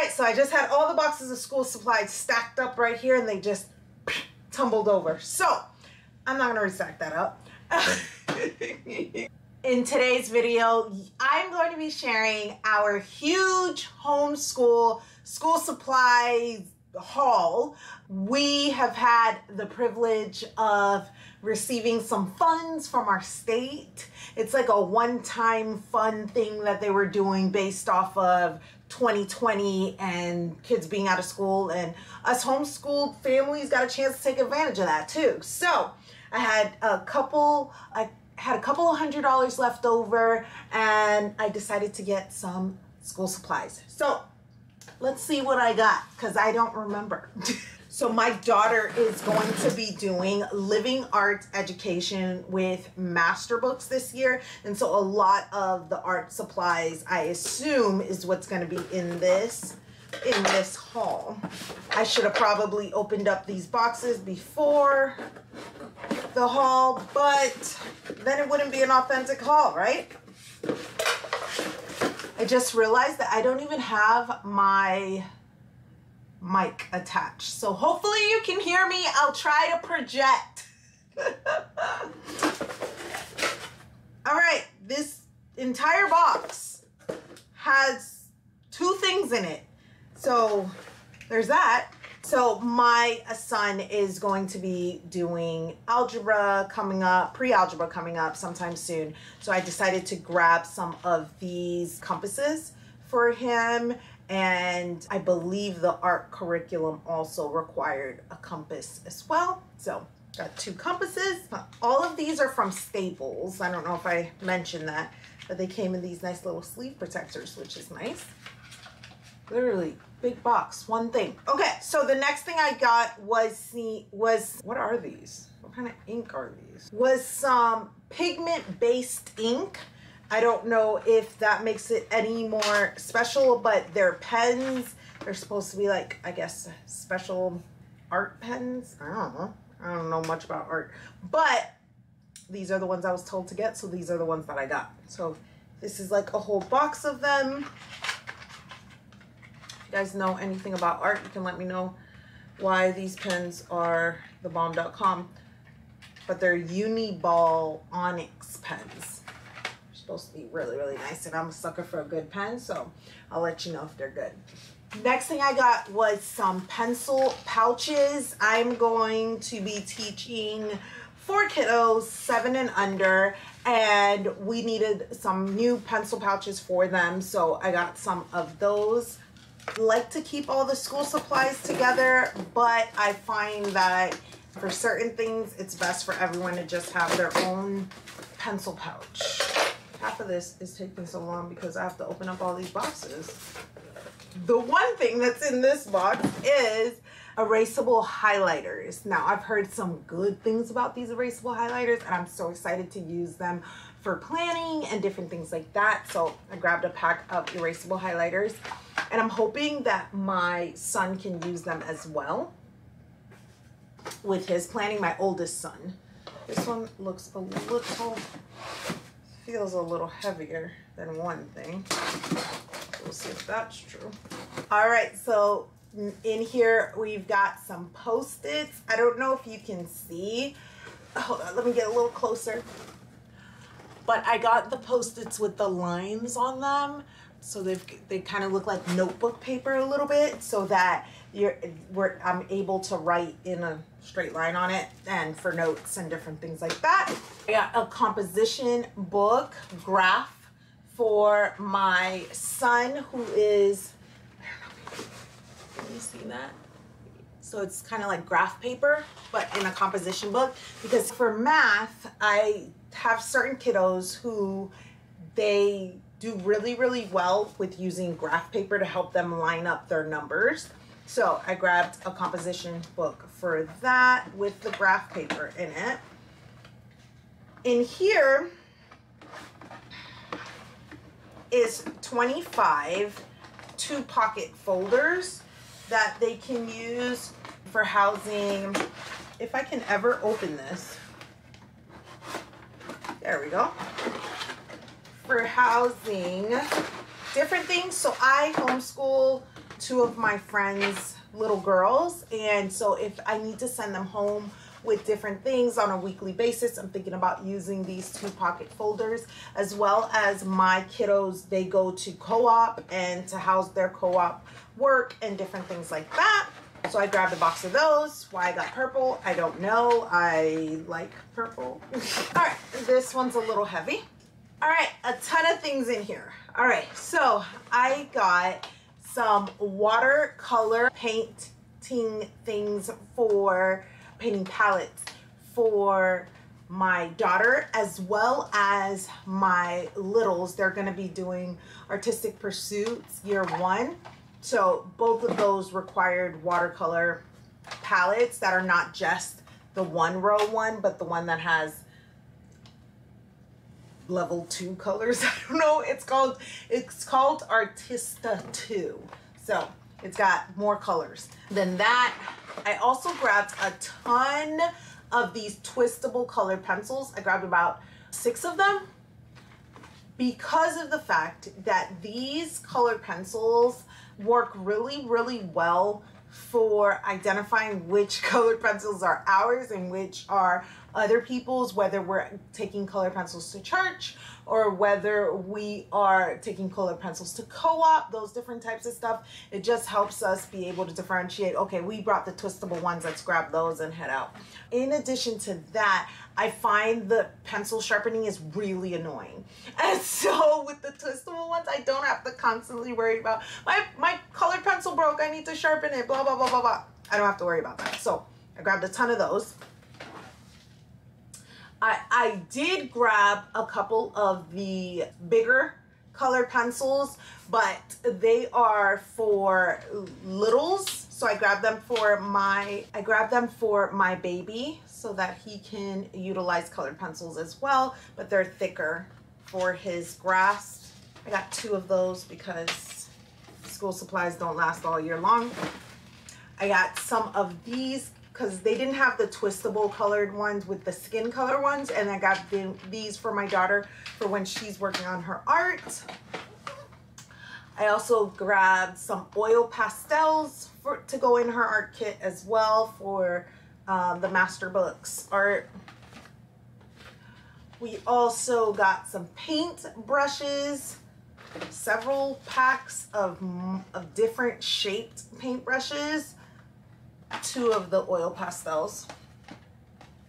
right, so I just had all the boxes of school supplies stacked up right here and they just tumbled over. So I'm not gonna restack that up. In today's video, I'm going to be sharing our huge homeschool school supplies haul. We have had the privilege of receiving some funds from our state. It's like a one-time fun thing that they were doing based off of 2020 and kids being out of school and us homeschooled families got a chance to take advantage of that too. So I had a couple, I had a couple of hundred dollars left over and I decided to get some school supplies. So let's see what I got because I don't remember. So my daughter is going to be doing living arts education with master books this year. And so a lot of the art supplies, I assume, is what's going to be in this in this haul. I should have probably opened up these boxes before the haul, but then it wouldn't be an authentic haul, right? I just realized that I don't even have my mic attached. So hopefully you can hear me. I'll try to project. All right, this entire box has two things in it. So there's that. So my son is going to be doing algebra coming up, pre-algebra coming up sometime soon. So I decided to grab some of these compasses for him and I believe the art curriculum also required a compass as well. So got two compasses. All of these are from Staples. I don't know if I mentioned that, but they came in these nice little sleeve protectors, which is nice. Literally big box, one thing. Okay, so the next thing I got was the was what are these? What kind of ink are these? Was some pigment based ink I don't know if that makes it any more special, but they're pens. They're supposed to be like, I guess, special art pens. I don't know. I don't know much about art. But these are the ones I was told to get, so these are the ones that I got. So this is like a whole box of them. If you guys know anything about art, you can let me know why these pens are thebomb.com. But they're Uniball Onyx pens supposed to be really, really nice. And I'm a sucker for a good pen, so I'll let you know if they're good. Next thing I got was some pencil pouches. I'm going to be teaching four kiddos, seven and under, and we needed some new pencil pouches for them. So I got some of those. Like to keep all the school supplies together, but I find that for certain things, it's best for everyone to just have their own pencil pouch half of this is taking so long because I have to open up all these boxes. The one thing that's in this box is erasable highlighters. Now, I've heard some good things about these erasable highlighters and I'm so excited to use them for planning and different things like that. So I grabbed a pack of erasable highlighters and I'm hoping that my son can use them as well with his planning, my oldest son. This one looks a little feels a little heavier than one thing. We'll see if that's true. All right, so in here we've got some post-its. I don't know if you can see. Hold on, let me get a little closer. But I got the post-its with the lines on them. So they've, they kind of look like notebook paper a little bit so that you're, we're, I'm able to write in a straight line on it and for notes and different things like that. I got a composition book graph for my son who is, I don't know, have you seen that? So it's kind of like graph paper, but in a composition book. Because for math, I have certain kiddos who they do really, really well with using graph paper to help them line up their numbers. So I grabbed a composition book for that with the graph paper in it. In here is 25 two pocket folders that they can use for housing. If I can ever open this. There we go. For housing different things. So I homeschool two of my friends' little girls. And so if I need to send them home with different things on a weekly basis, I'm thinking about using these two pocket folders as well as my kiddos. They go to co-op and to house their co-op work and different things like that. So I grabbed a box of those. Why I got purple, I don't know. I like purple. All right, this one's a little heavy. All right, a ton of things in here. All right, so I got some watercolor painting things for painting palettes for my daughter as well as my littles. They're gonna be doing artistic pursuits year one. So both of those required watercolor palettes that are not just the one row one, but the one that has level two colors. I don't know. It's called it's called Artista 2. So it's got more colors than that. I also grabbed a ton of these twistable colored pencils. I grabbed about six of them because of the fact that these colored pencils work really, really well for identifying which colored pencils are ours and which are other people's, whether we're taking colored pencils to church or whether we are taking colored pencils to co-op, those different types of stuff. It just helps us be able to differentiate, okay, we brought the twistable ones, let's grab those and head out. In addition to that, I find the pencil sharpening is really annoying. And so with the twistable ones, I don't have to constantly worry about my, my colored pencil broke, I need to sharpen it, blah, blah, blah, blah, blah. I don't have to worry about that. So I grabbed a ton of those. I, I did grab a couple of the bigger colored pencils, but they are for littles. So I grabbed them for my, I grabbed them for my baby so that he can utilize colored pencils as well, but they're thicker for his grasp. I got two of those because school supplies don't last all year long. I got some of these because they didn't have the twistable colored ones with the skin color ones and I got the, these for my daughter for when she's working on her art. I also grabbed some oil pastels for to go in her art kit as well for um, the master books art. We also got some paint brushes, several packs of, of different shaped paint brushes two of the oil pastels.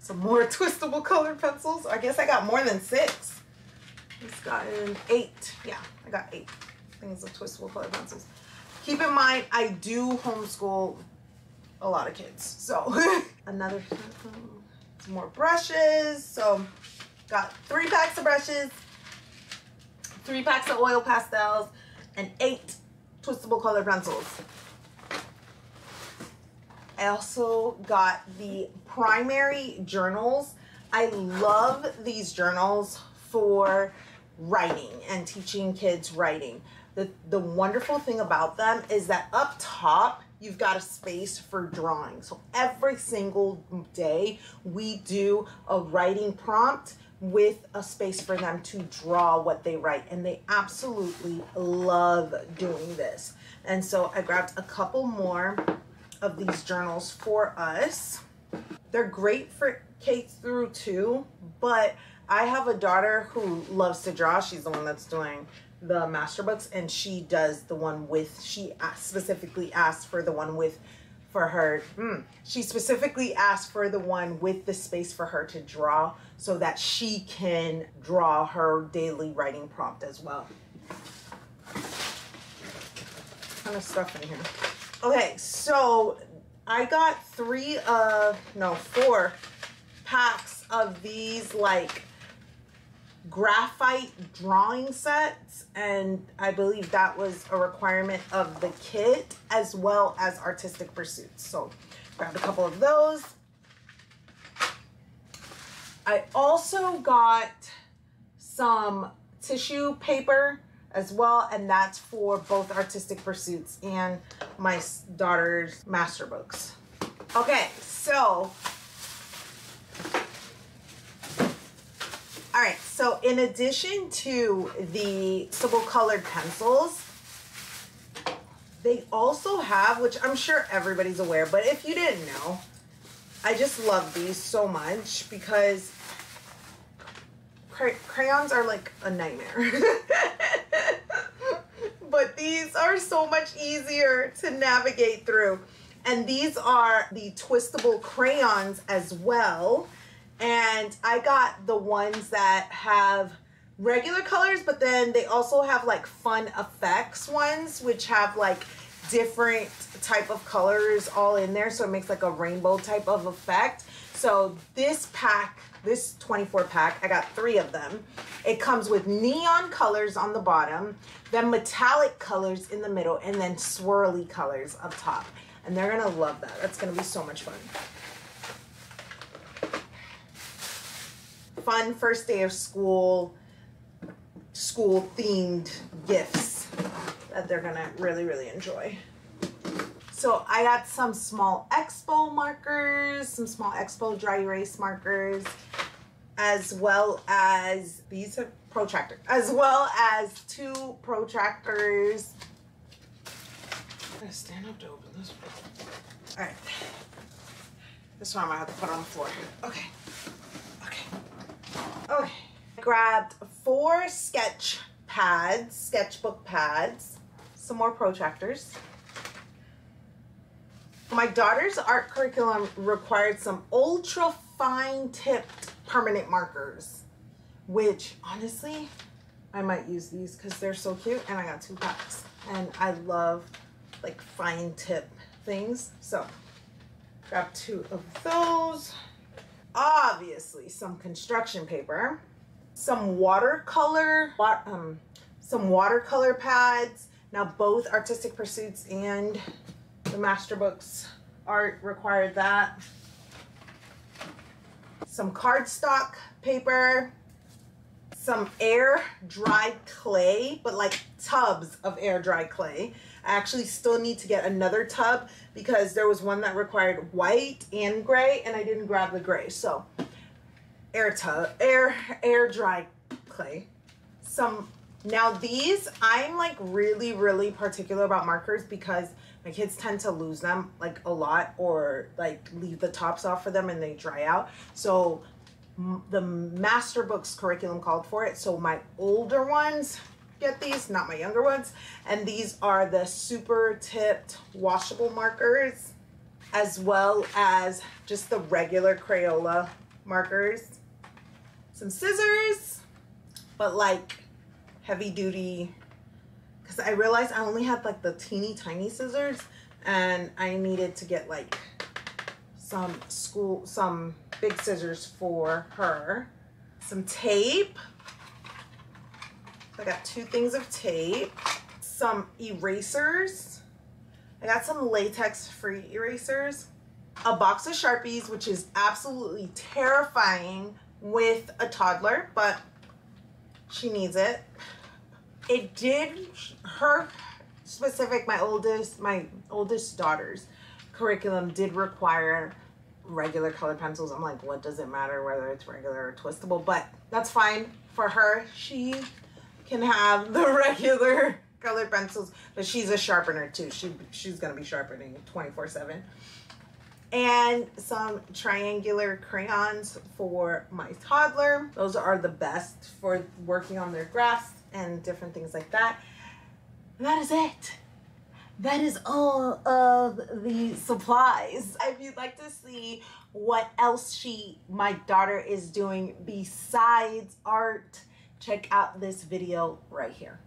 Some more twistable colored pencils. I guess I got more than six. It's gotten eight. Yeah, I got eight things of twistable colored pencils. Keep in mind, I do homeschool a lot of kids. So another, some more brushes. So got three packs of brushes, three packs of oil pastels, and eight twistable colored pencils. I also got the primary journals. I love these journals for writing and teaching kids writing. The, the wonderful thing about them is that up top, you've got a space for drawing. So every single day, we do a writing prompt with a space for them to draw what they write. And they absolutely love doing this. And so I grabbed a couple more of these journals for us. They're great for K through two, but I have a daughter who loves to draw. She's the one that's doing the master books and she does the one with, she specifically asked for the one with for her. Hmm, she specifically asked for the one with the space for her to draw so that she can draw her daily writing prompt as well. Kind of stuff in here. Okay, so I got three of, no, four packs of these like graphite drawing sets and I believe that was a requirement of the kit as well as artistic pursuits. So grabbed a couple of those. I also got some tissue paper as well and that's for both artistic pursuits and my daughter's master books okay so all right so in addition to the double colored pencils They also have, which I'm sure everybody's aware, but if you didn't know, I just love these so much because cray- crayons are like a nightmare. these are so much easier to navigate through. And these are the twistable crayons as well. And I got the ones that have regular colors, but then they also have like fun effects ones, which have like different type of colors all in there. So it makes like a rainbow type of effect. So this pack, this 24 pack, I got three of them. It comes with neon colors on the bottom, then metallic colors in the middle, and then swirly colors up top. And they're gonna love that. That's gonna be so much fun. Fun first day of school, school themed gifts that they're gonna really, really enjoy. So I got some small expo markers, some small expo dry erase markers, as well as these are protractor, as well as two protractors. I'm gonna stand up to open this one. All right. This one I'm gonna have to put on the floor. Okay. Okay. Okay. I grabbed four sketch pads, sketchbook pads, some more protractors. My daughter's art curriculum required some ultra fine tipped permanent markers, which honestly, I might use these because they're so cute and I got two packs and I love like fine tip things. So grab two of those. Obviously some construction paper, some watercolor, um, some watercolor pads. Now both Artistic Pursuits and the master books art required that. Some cardstock paper, some air dry clay, but like tubs of air dry clay. I actually still need to get another tub because there was one that required white and gray and I didn't grab the gray. So air tub, air, air dry clay. Some, now these, I'm like really, really particular about markers because my kids tend to lose them like a lot or like leave the tops off for them and they dry out. So the master books curriculum called for it. So my older ones get these, not my younger ones. And these are the super tipped washable markers as well as just the regular Crayola markers. Some scissors, but like heavy duty because I realized I only had like the teeny tiny scissors and I needed to get like some school, some big scissors for her. Some tape. I got two things of tape. Some erasers. I got some latex free erasers. A box of Sharpies, which is absolutely terrifying with a toddler, but she needs it it did her specific my oldest my oldest daughter's curriculum did require regular colored pencils. I'm like what does it matter whether it's regular or twistable? But that's fine for her. She can have the regular colored pencils but she's a sharpener too. She she's gonna be sharpening 24 7 and some triangular crayons for my toddler. Those are the best for working on their graphs and different things like that. that is it. That is all of the supplies. If you'd like to see what else she, my daughter, is doing besides art, check out this video right here.